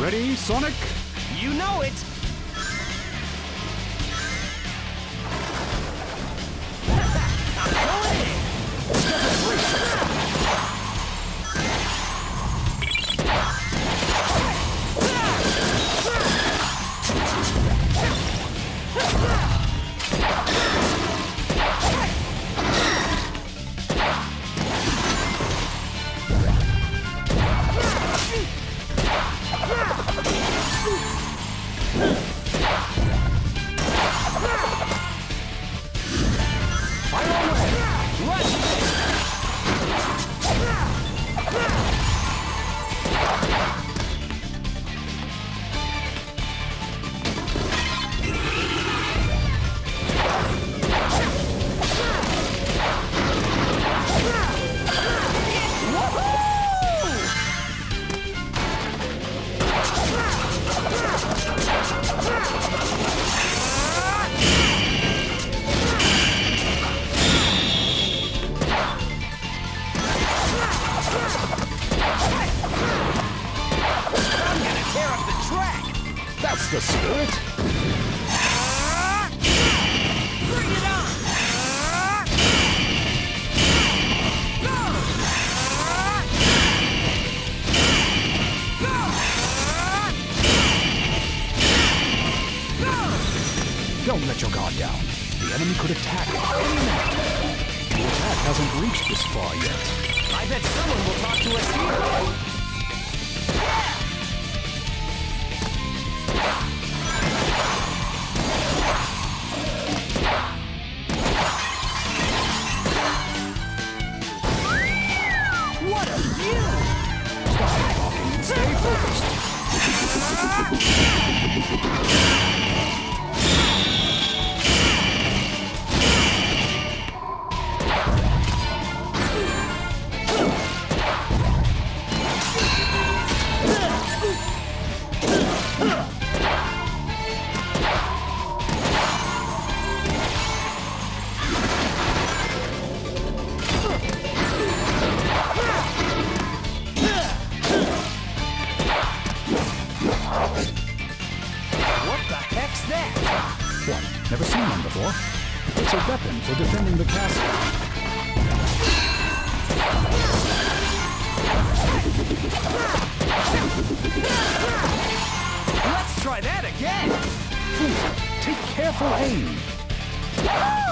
Ready, Sonic? You know it! Huh. The enemy could attack any minute. The attack hasn't reached this far yet. I bet someone will talk to us here. What a view! Stop talking and stay focused. Seen? It's a weapon for defending the castle. Let's try that again! Fool, take careful aim. Yeah!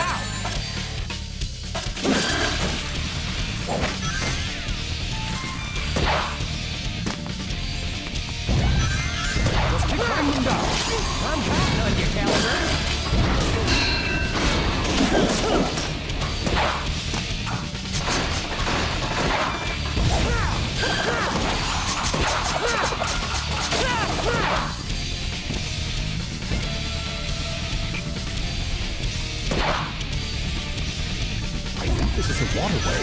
Just this is a waterway.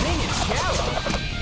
Thing is shallow!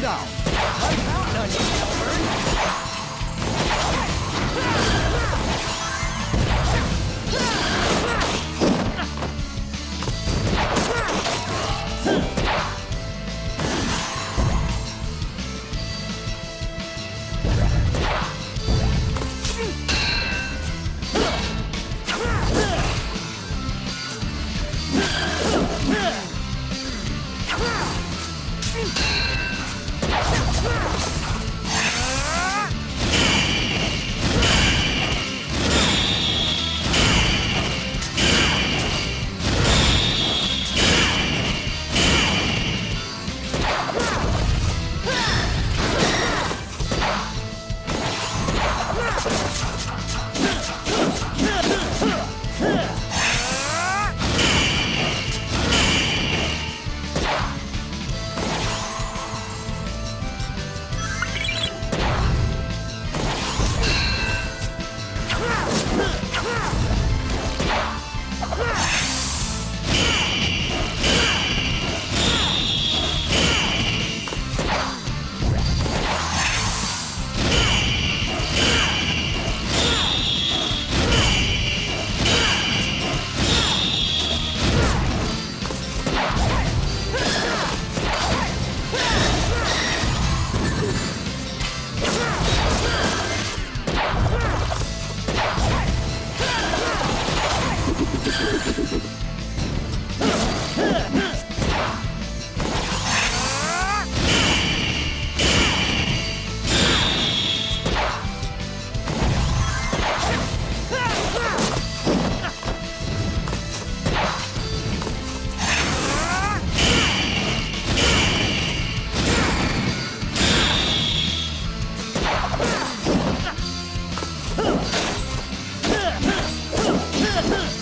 Down. Huh!